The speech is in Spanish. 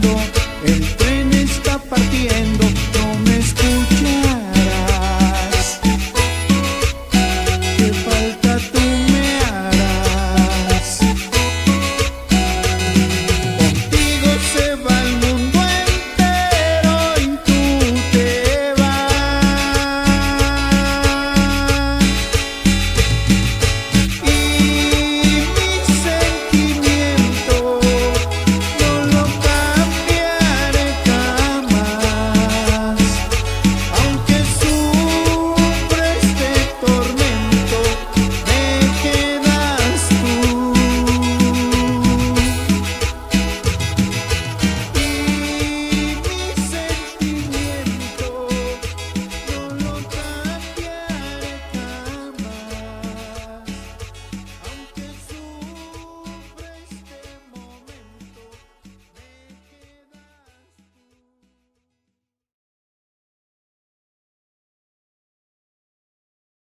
llegando,